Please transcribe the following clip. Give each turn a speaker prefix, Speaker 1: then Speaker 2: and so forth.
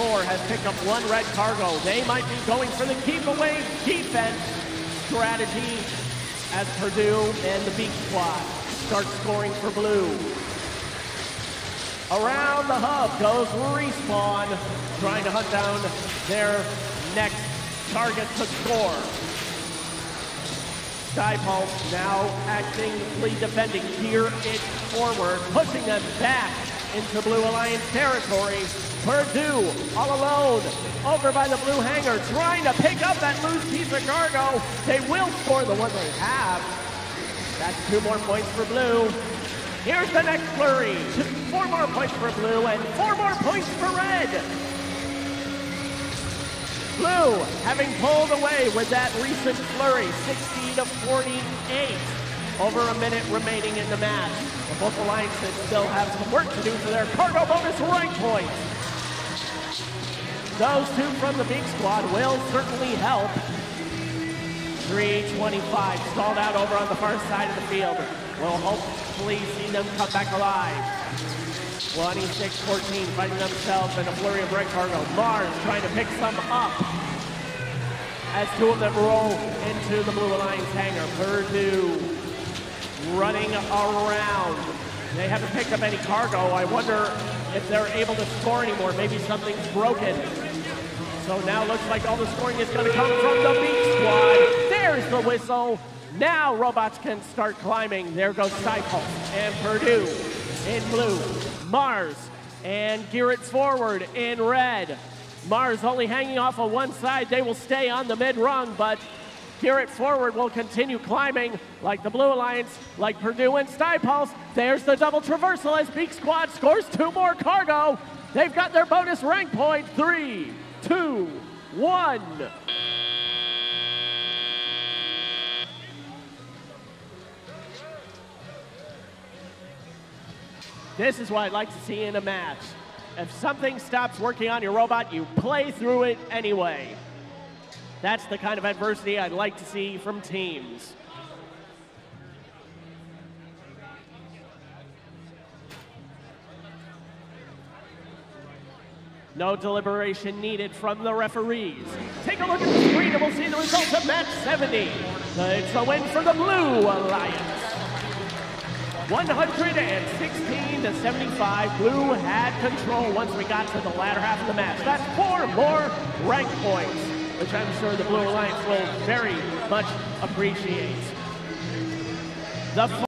Speaker 1: 4 has picked up one red cargo. They might be going for the keep away defense strategy as Purdue and the Beak Squad start scoring for blue. Around the hub goes Respawn, trying to hunt down their next target to score. Skypulse now actively defending, gear it forward, pushing them back into Blue Alliance territory. Purdue all alone over by the blue hangar trying to pick up that loose piece of cargo. They will score the one they have. That's two more points for blue. Here's the next flurry. Four more points for blue and four more points for red. Blue having pulled away with that recent flurry, 60 to 48. Over a minute remaining in the match. The both alliances still have some work to do for their cargo bonus rank points. Those two from the Beak Squad will certainly help. 325 stalled out over on the far side of the field. We'll hopefully see them come back alive. 26-14 fighting themselves in a flurry of red cargo. Mars trying to pick some up as two of them roll into the Blue Alliance hangar. Purdue running around. They haven't picked up any cargo. I wonder if they're able to score anymore. Maybe something's broken. So now looks like all the scoring is going to come from the Beak Squad. There's the whistle. Now robots can start climbing. There goes Cycle and Purdue in blue. Mars and Gear It Forward in red. Mars only hanging off of one side. They will stay on the mid rung, but It Forward will continue climbing like the Blue Alliance, like Purdue and Skypulse. There's the double traversal as Beak Squad scores two more cargo. They've got their bonus rank point. Three, two, one. This is what I'd like to see in a match. If something stops working on your robot, you play through it anyway. That's the kind of adversity I'd like to see from teams. No deliberation needed from the referees. Take a look at the screen and we'll see the results of match 70. It's a win for the Blue Alliance. 116 to 75. Blue had control once we got to the latter half of the match. That's four more rank points, which I'm sure the Blue Alliance will very much appreciate. The